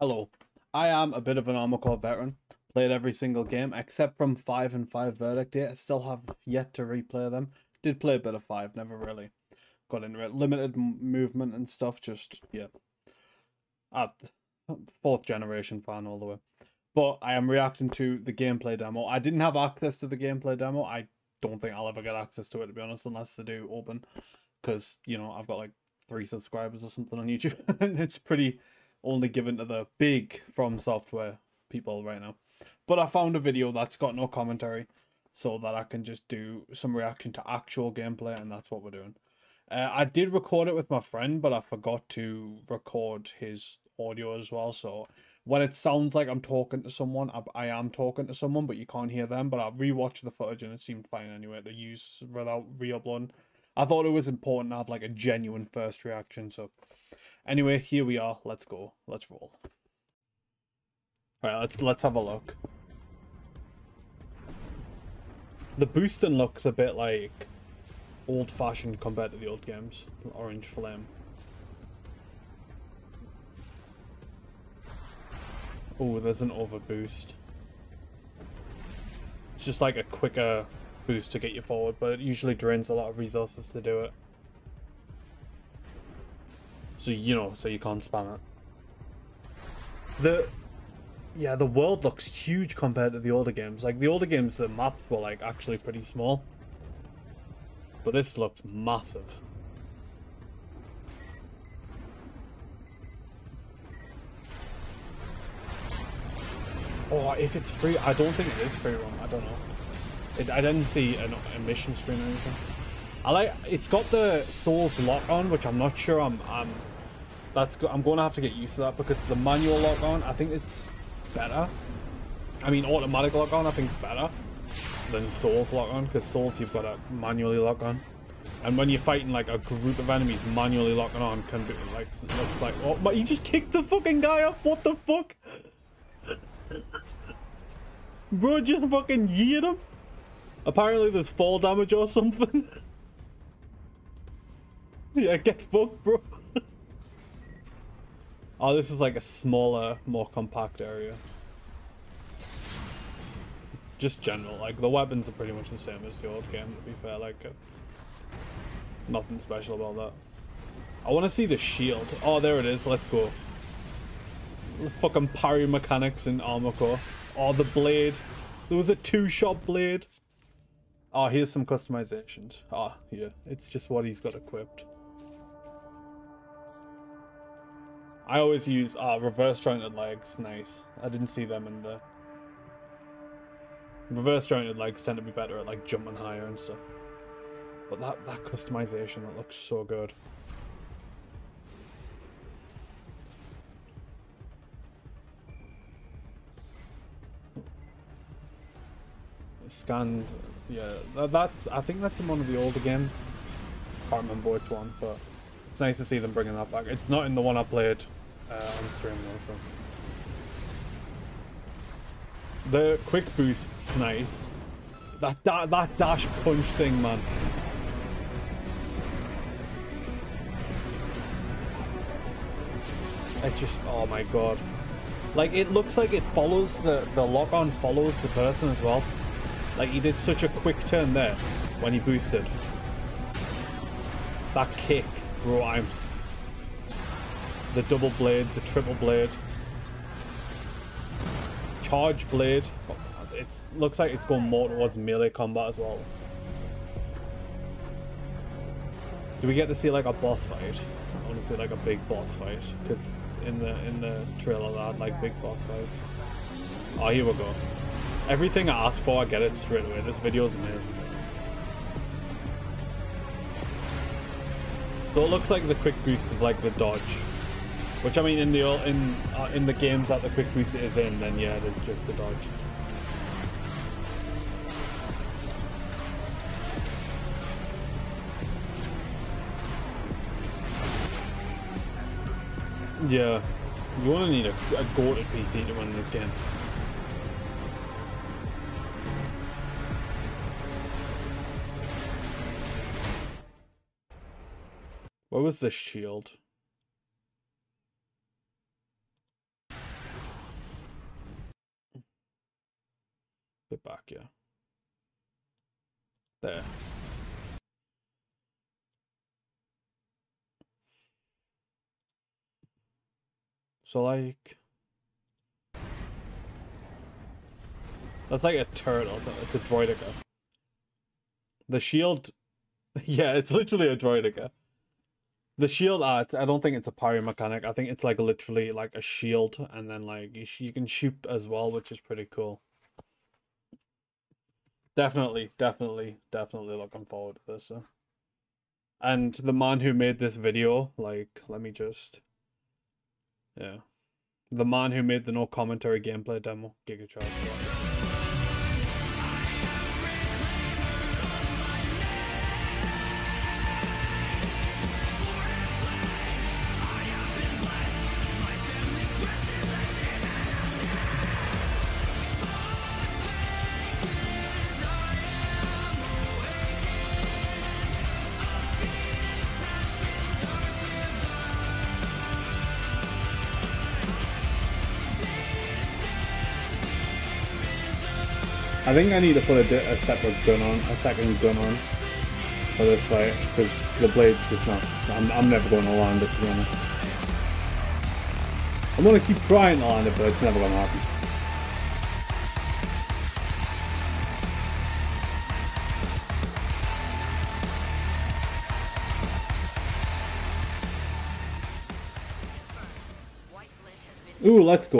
Hello. I am a bit of an Armored Core veteran. Played every single game except from 5 and 5 Verdict Day. I still have yet to replay them. Did play a bit of 5, never really got into it. Limited movement and stuff, just, yeah. Uh, fourth generation fan all the way. But I am reacting to the gameplay demo. I didn't have access to the gameplay demo. I don't think I'll ever get access to it, to be honest, unless they do open. Because, you know, I've got like three subscribers or something on YouTube. and it's pretty only given to the big From Software people right now. But I found a video that's got no commentary so that I can just do some reaction to actual gameplay, and that's what we're doing. Uh, I did record it with my friend, but I forgot to record his audio as well. So when it sounds like I'm talking to someone, I, I am talking to someone, but you can't hear them. But I rewatched the footage and it seemed fine anyway to use without re-uploading. I thought it was important to have like a genuine first reaction. So Anyway, here we are. Let's go. Let's roll. Alright, let's let's have a look. The boosting looks a bit like old-fashioned compared to the old games. Orange flame. Oh, there's an over boost. It's just like a quicker boost to get you forward, but it usually drains a lot of resources to do it. So, you know, so you can't spam it. The... Yeah, the world looks huge compared to the older games. Like, the older games, the maps were, like, actually pretty small. But this looks massive. Oh, if it's free, I don't think it is free run. I don't know. It, I didn't see an emission screen or anything. I like it's got the Souls lock on, which I'm not sure I'm I'm that's go I'm going to have to get used to that because the manual lock on, I think it's better. I mean, automatic lock on, I think it's better than Souls lock on because Souls you've got to manually lock on. And when you're fighting like a group of enemies, manually locking on can be like looks like oh, but you just kicked the fucking guy off. What the fuck? Bro, just fucking yeet him. Apparently, there's fall damage or something. yeah, get fucked, bro. Oh, this is like a smaller, more compact area. Just general, like the weapons are pretty much the same as the old game. To be fair, like uh, nothing special about that. I want to see the shield. Oh, there it is. Let's go. The fucking parry mechanics in Armored Core. Oh, the blade. There was a two-shot blade. Oh, here's some customizations. Ah, yeah. It's just what he's got equipped. I always use ah reverse jointed legs. Nice. I didn't see them in the reverse jointed legs tend to be better at like jumping higher and stuff. But that that customization that looks so good. Scans, yeah, that, that's I think that's in one of the older games. Can't remember which one, but it's nice to see them bringing that back. It's not in the one I played uh, on stream also. The quick boost's nice. That, that that dash punch thing, man. It just, oh my god. Like, it looks like it follows, the, the lock-on follows the person as well. Like, he did such a quick turn there when he boosted. That kick, bro, I'm the double blade, the triple blade. Charge blade. It looks like it's going more towards melee combat as well. Do we get to see like a boss fight? I want to see like a big boss fight because in the in the trailer they had like big boss fights. Oh, here we go. Everything I asked for, I get it straight away. This video is amazing. So it looks like the quick boost is like the dodge. Which I mean, in the in uh, in the games that the quick boost is in, then yeah, it is just a dodge. Yeah, you want to need a, a goated PC to win this game. What was the shield? Back, yeah. There. So like That's like a turtle. It's a droideka. The shield Yeah, it's literally a droideka. The shield art, I don't think it's a parry mechanic. I think it's like literally like a shield and then like you, you can shoot as well, which is pretty cool. Definitely, definitely, definitely looking forward to this. And the man who made this video, like, let me just, yeah, the man who made the no commentary gameplay demo, Giga I think I need to put a, a separate gun on, a second gun on for this fight, because the blade is not, I'm, I'm never going to land it to be honest. I'm going to keep trying to land it, but it's never going to happen. Ooh, let's go.